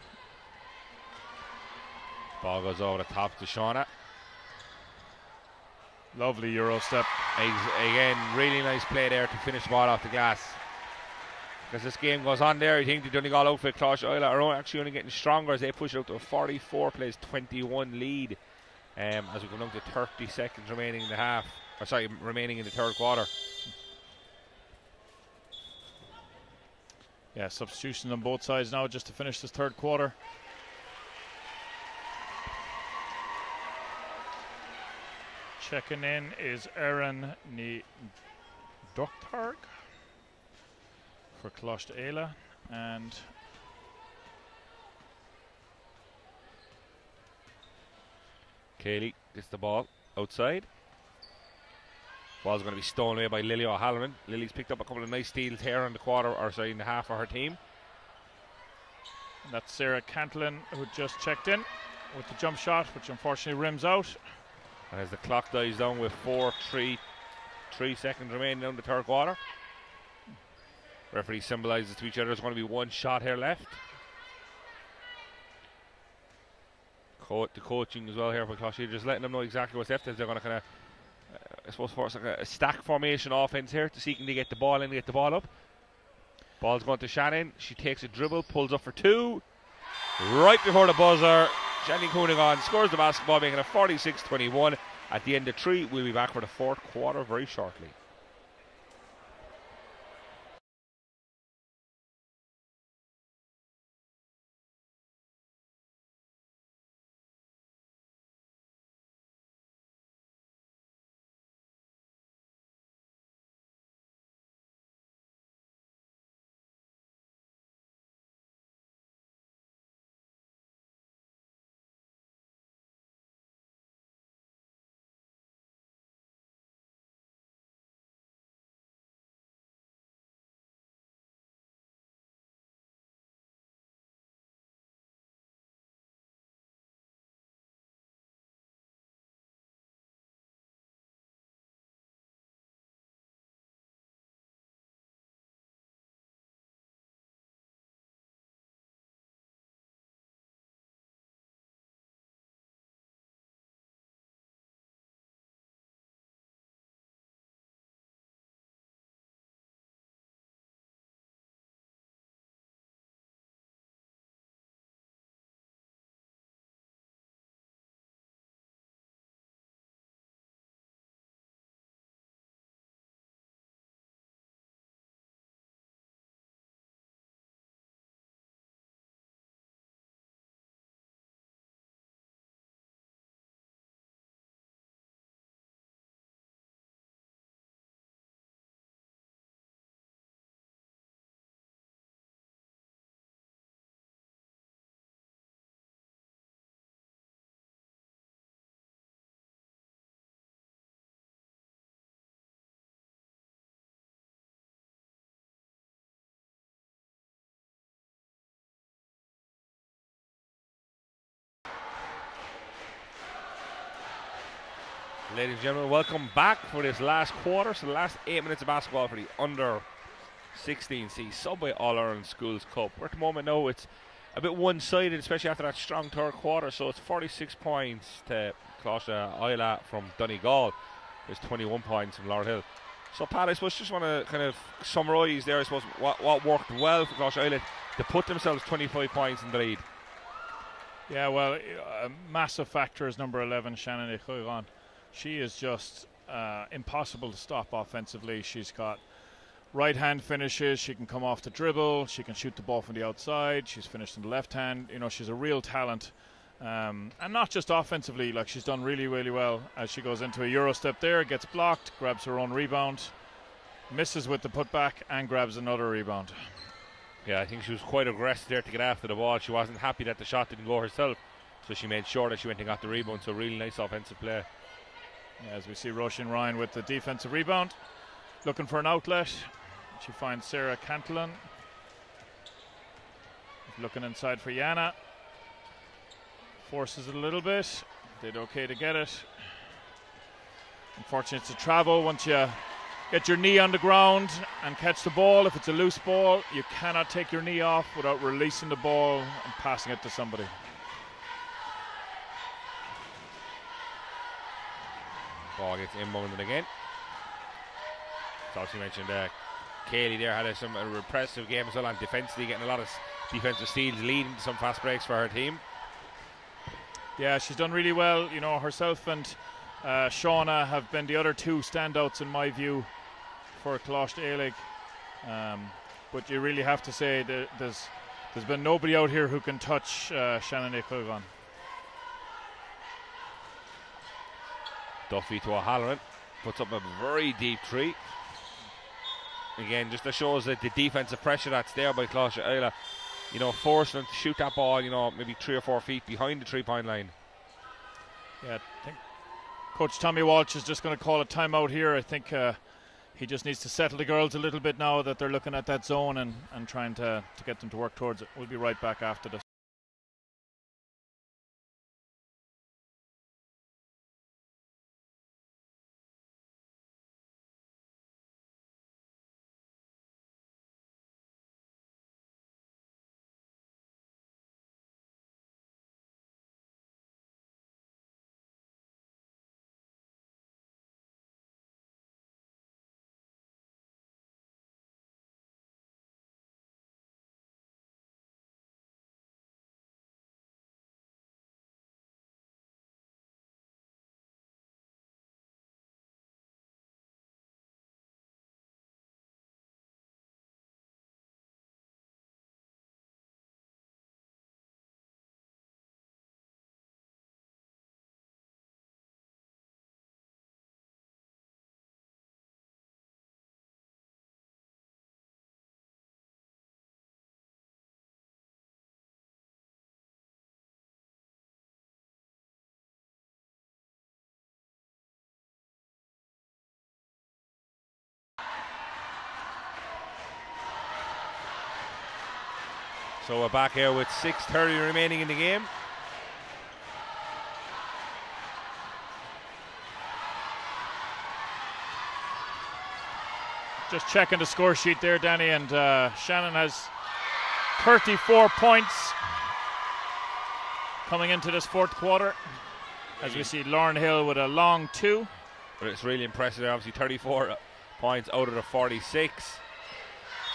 Ball goes over the top to Shauna. Lovely Euro step. Again, really nice play there to finish the ball off the glass. As this game goes on there, I think the Donegal outfit, Coláiste Ailigh, are actually only getting stronger as they push it up to a 44 plays 21 lead um, as we go down to 30 seconds remaining in the half. Or sorry, remaining in the third quarter. Yeah, substitution on both sides now just to finish this third quarter. Checking in is Aaron Ni Doktarg for Coláiste Ailigh and Kaylee gets the ball outside. Ball's going to be stolen away by Lily O'Halloran. Lily's picked up a couple of nice steals here in the quarter, or sorry, in the half for her team. And that's Sarah Cantillon who just checked in with the jump shot, which unfortunately rims out. And as the clock dies down with four, three, three seconds remaining in the third quarter. Referee symbolises to each other there's going to be one shot here left. Co- the coaching as well here for Closh, just letting them know exactly what's left they're going to kind of uh, I suppose force like a, a, stack formation offense here to seeking to get the ball in get the ball up. Ball's going to Shannon. She takes a dribble, pulls up for two. Right before the buzzer, Shannon Coonigan scores the basketball, making it 46 21. At the end of three, we'll be back for the fourth quarter very shortly. Ladies and gentlemen, welcome back for this last quarter. So the last eight minutes of basketball for the under 16C Subway All Ireland Schools Cup. We're at the moment now it's a bit one-sided, especially after that strong third quarter. So it's 46 points to Coláiste Ailigh from Donegal. There's 21 points from Laurel Hill. So Pat, I suppose just want to kind of summarise there. I suppose what, what worked well for Coláiste Ailigh to put themselves 25 points in the lead. Yeah, well, a massive factor is number 11, Shannon Echuiron she is just uh, impossible to stop offensively. She's got right hand finishes. She can come off the dribble. She can shoot the ball from the outside. She's finished in the left hand. You know, she's a real talent. Um, and not just offensively, like she's done really, really well as she goes into a Euro step there, gets blocked, grabs her own rebound, misses with the putback, and grabs another rebound. Yeah, I think she was quite aggressive there to get after the ball. She wasn't happy that the shot didn't go herself, so she made sure that she went and got the rebound. So, really nice offensive play. As we see Roisin Ryan with the defensive rebound, looking for an outlet. She finds Sarah Cantillon. Looking inside for Yana. Forces it a little bit. Did okay to get it. Unfortunate to travel once you get your knee on the ground and catch the ball. If it's a loose ball, you cannot take your knee off without releasing the ball and passing it to somebody. Ball gets inbounded again. So also mentioned uh, Kaylee there had a, some a repressive game as well on defensively, getting a lot of defensive steals, leading to some fast breaks for her team. Yeah, she's done really well. You know, herself and uh, Shauna have been the other two standouts in my view for Coláiste Ailigh. Um, but you really have to say that there's there's been nobody out here who can touch uh, Shannon Equilvan. Duffy to O'Halloran puts up a very deep three. Again, just that shows that the defensive pressure that's there by Coláiste Ailigh, you know, forcing them to shoot that ball, you know, maybe three or four feet behind the three point line. Yeah, I think Coach Tommy Walsh is just going to call a timeout here. I think uh, he just needs to settle the girls a little bit now that they're looking at that zone and, and trying to, to get them to work towards it. We'll be right back after this. So we're back here with 6.30 remaining in the game. Just checking the score sheet there, Danny, and uh, Shannon has 34 points coming into this fourth quarter. As we see Laurel Hill with a long two. But it's really impressive. Obviously, 34 points out of the 46.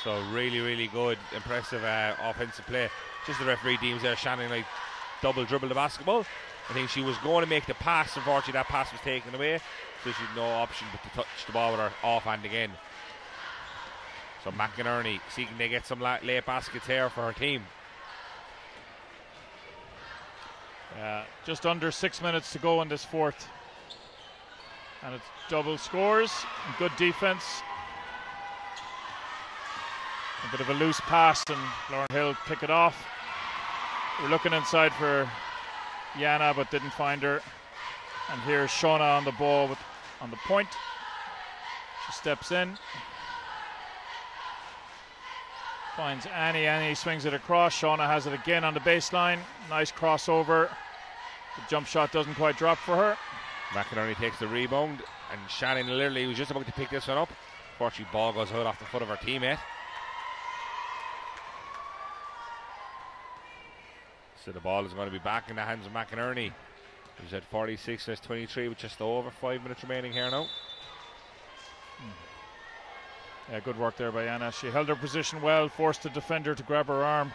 So really, really good, impressive uh, offensive play. Just the referee deems there, Shannon like double dribble the basketball. I think she was going to make the pass. Unfortunately, that pass was taken away, so she had no option but to touch the ball with her offhand again. So McInerney seeking to get some la- late baskets here for her team. Yeah, just under six minutes to go in this fourth. And it's double scores, good defense. A bit of a loose pass, and Laurel Hill pick it off. We're looking inside for Yana, but didn't find her. And here's Shauna on the ball with on the point. She steps in. Finds Annie. Annie swings it across. Shauna has it again on the baseline. Nice crossover. The jump shot doesn't quite drop for her. McInerney takes the rebound, and Shannon literally was just about to pick this one up. Fortunately, ball goes out off the foot of her teammate. So the ball is going to be back in the hands of McInerney. He's at 46, there's 23 with just over five minutes remaining here now. Hmm. Yeah, good work there by Anna. She held her position well, forced the defender to grab her arm.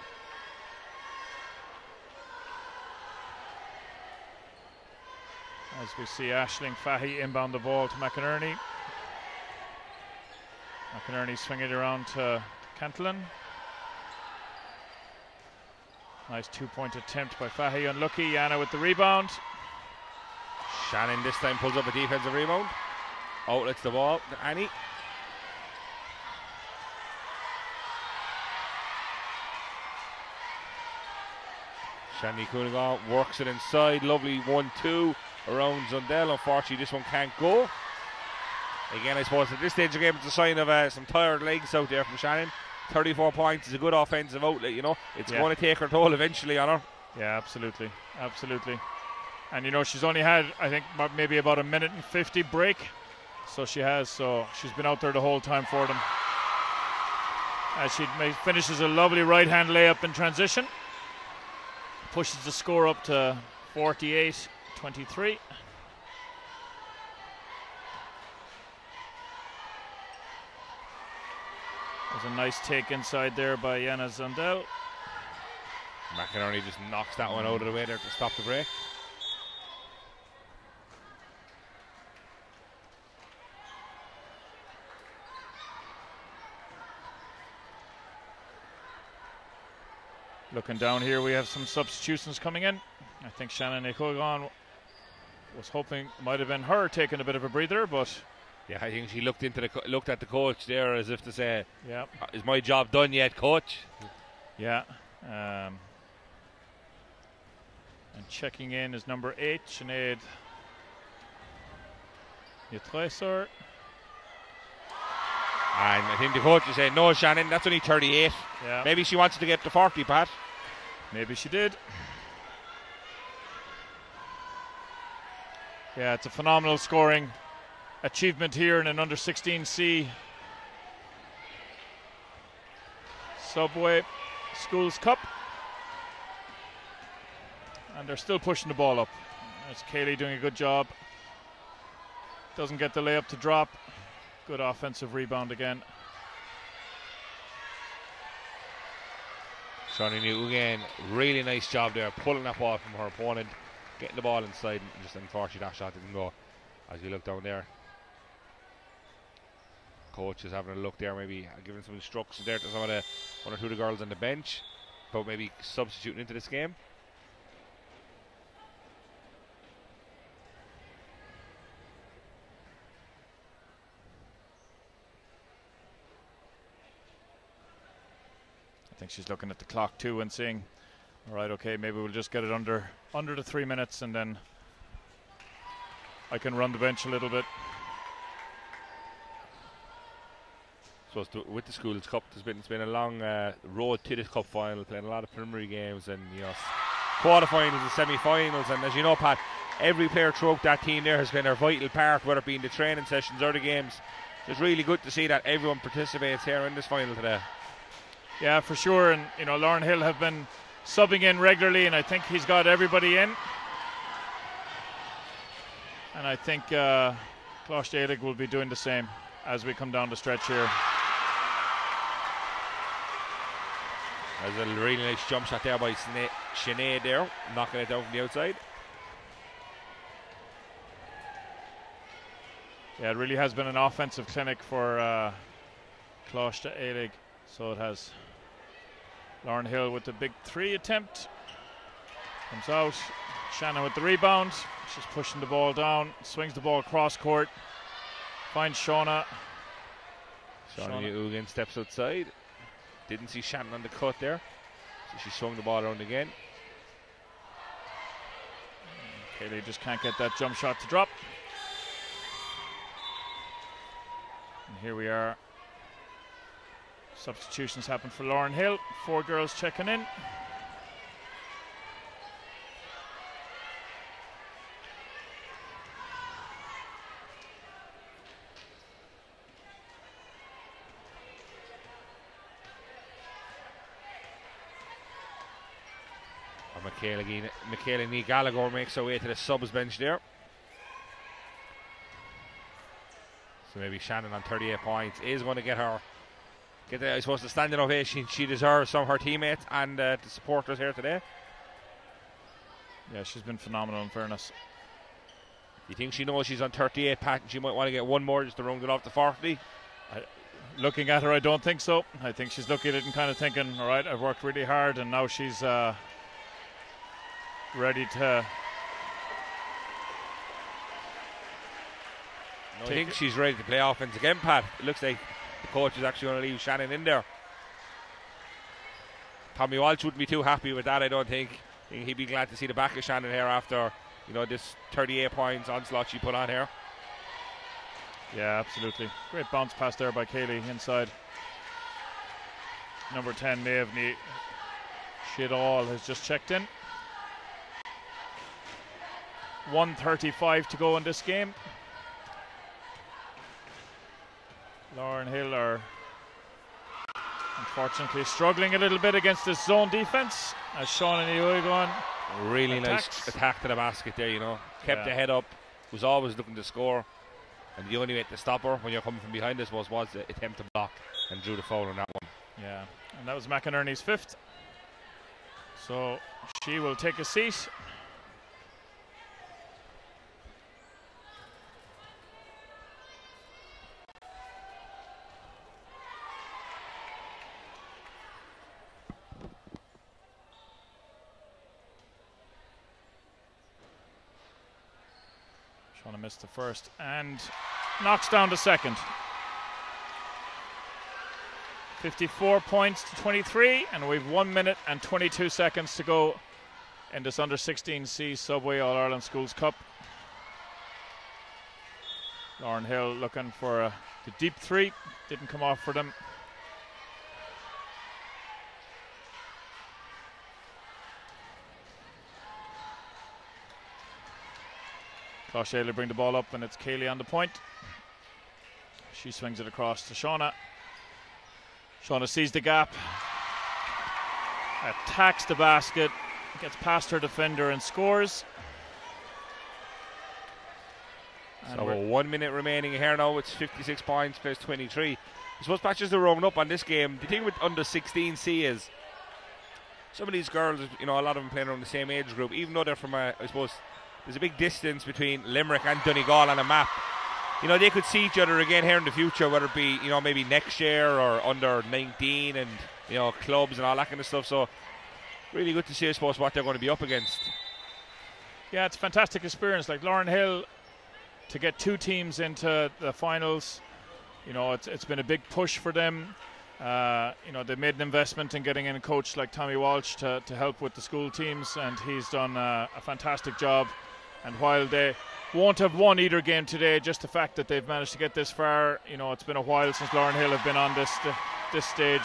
As we see Ashling Fahy inbound the ball to McInerney. McInerney swinging it around to Cantillon. Nice two point attempt by Fahy. Unlucky. Anna with the rebound. Shannon this time pulls up a defensive rebound. Outlets the ball to Annie. Shandy Coonagon works it inside. Lovely 1 2 around Zundel. Unfortunately, this one can't go. Again, I suppose at this stage of the game, it's a sign of uh, some tired legs out there from Shannon. 34 points is a good offensive outlet, you know. It's Yeah. going to take her toll eventually on her. Yeah, absolutely, absolutely. And you know she's only had I think maybe about a minute and 50 break, so she has. So she's been out there the whole time for them. As she finishes a lovely right hand layup in transition, pushes the score up to 48 23. There's a nice take inside there by Yana Zundel. McInerney just knocks that one out of the way there to stop the break. Looking down here, we have some substitutions coming in. I think Shannon Ikogon was hoping might have been her taking a bit of a breather, but Yeah, I think she looked into the co- looked at the coach there as if to say, yeah, "Uh, "Is my job done yet, coach?" yeah. Um, and checking in is number eight, Sinead Yatresor. And I think the coach is saying, "No, Shannon, that's only 38. Yeah, Maybe she wants to get to 40, Pat." maybe she did. Yeah, it's a phenomenal scoring achievement here in an under 16C Subway Schools Cup. And they're still pushing the ball up. There's Kaylee doing a good job. Doesn't get the layup to drop. Good offensive rebound again. Shawnee New again, really nice job there, pulling that ball from her opponent, getting the ball inside, and just unfortunately that shot didn't go. As you look down there, coach is having a look there, maybe giving some instructions there to some of the one or two of the girls on the bench but maybe substituting into this game. I think she's looking at the clock too and seeing, "All right, okay, maybe we'll just get it under under the three minutes, and then I can run the bench a little bit." It's the- with the schools cup, there's been it's been a long uh, road to this cup final, playing a lot of preliminary games and you know quarterfinals and semi-finals. And as you know, Pat, every player throughout that team there has been a vital part, whether it be in the training sessions or the games. It's really good to see that everyone participates here in this final today. Yeah, for sure. And you know, Laurel Hill have been subbing in regularly, and I think he's got everybody in. And I think uh, Coláiste Ailigh will be doing the same as we come down the stretch here. There's a really nice jump shot there by Sinead there, knocking it down from the outside. Yeah, it really has been an offensive clinic for uh, Coláiste Ailigh. So it has Laurel Hill with the big three attempt. Comes out. Shannon with the rebound. She's pushing the ball down. Swings the ball across court. Finds Shauna. Shauna. Ugan steps outside. Didn't see Shannon on the cut there. So she swung the ball around again. Kaylee just can't get that jump shot to drop. And here we are. Substitutions happen for Laurel Hill. Four girls checking in. Michaela, Michaela Nee Gallagher makes her way to the subs bench there. So maybe Shannon on 38 points is going to get her, get the, I suppose, the standing ovation she deserves from her teammates and uh, the supporters here today. Yeah, she's been phenomenal in fairness. You think she knows she's on 38, Pat, and she might want to get one more just to round it off to 40? Looking at her, I don't think so. I think she's looking at it and kind of thinking, all right, I've worked really hard and now she's uh, ready to. I think it. she's ready to play offense again, Pat. It looks like the coach is actually going to leave Shannon in there. Tommy Walsh wouldn't be too happy with that, I don't think. I think he'd be glad to see the back of Shannon here after, you know, this 38 points onslaught she put on here. Yeah, absolutely. Great bounce pass there by Kaylee inside. Number 10, Maeve Ni- Shidall has just checked in. 135 to go in this game. Laurel Hill are unfortunately struggling a little bit against this zone defense as Sean and Ioigon. Really Attacks. nice attack to the basket there, you know. Kept Yeah. the head up, was always looking to score. And the only way to stop her when you're coming from behind, I suppose, was the attempt to block and drew the foul on that one. Yeah, and that was McInerney's fifth. So she will take a seat. Missed the first and knocks down the second. 54 points to 23, and we've one minute and 22 seconds to go in this under 16C Subway All Ireland Schools Cup. Laurel Hill looking for a, the deep three, didn't come off for them. Closh bring the ball up, and it's Kaylee on the point. She swings it across to Shauna. Shauna sees the gap, attacks the basket, gets past her defender and scores. And so one minute remaining here now. It's 56 points plus 23. I suppose patches are rolling up on this game. The thing with under 16C is some of these girls, you know, a lot of them playing around the same age group, even though they're from a, I suppose, there's a big distance between Limerick and Donegal on a map you know, they could see each other again here in the future, whether it be, you know, maybe next year or under 19 and, you know, clubs and all that kind of stuff. So, really good to see, I suppose, what they're going to be up against. Yeah, it's a fantastic experience. Like Laurel Hill, to get two teams into the finals, you know, it's, it's been a big push for them. Uh, you know, they made an investment in getting in a coach like Tommy Walsh to, to help with the school teams, and he's done a fantastic job. And while they won't have won either game today. Just the fact that they've managed to get this far. You know, it's been a while since Laurel Hill have been on this this stage.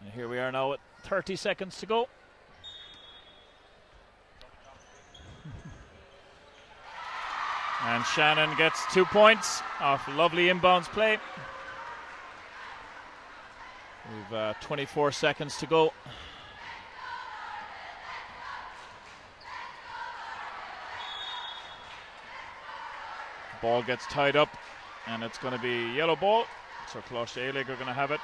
And here we are now at 30 seconds to go. And Shannon gets two points off lovely inbounds play. We've uh, 24 seconds to go. Ball gets tied up, and it's going to be yellow ball. So Coláiste Ailigh are going to have it.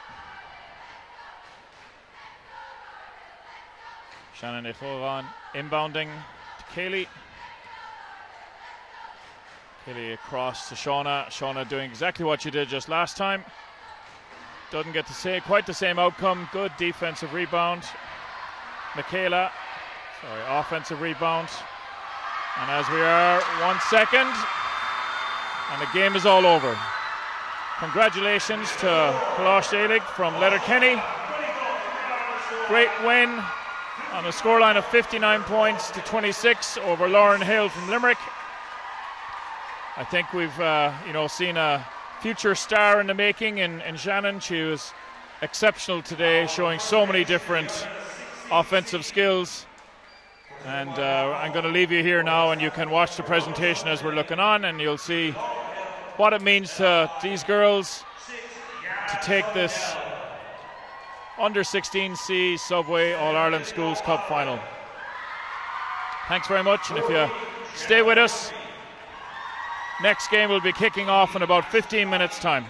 Shannon Echoran inbounding to Kaylee. Hilly across to Shauna. Shauna doing exactly what she did just last time. Doesn't get to say quite the same outcome. Good defensive rebound. Michaela, sorry, offensive rebound. And as we are one second, and the game is all over. Congratulations to Coláiste Ailigh from Letterkenny. Great win on a scoreline of 59 points to 26 over Laurel Hill from Limerick. I think we've uh, you know seen a future star in the making in, in Shannon. She was exceptional today, showing so many different offensive skills. And uh, I'm going to leave you here now, and you can watch the presentation as we're looking on, and you'll see what it means to these girls to take this under 16C Subway All Ireland Schools Cup final. Thanks very much, and if you stay with us, Next game will be kicking off in about 15 minutes' time.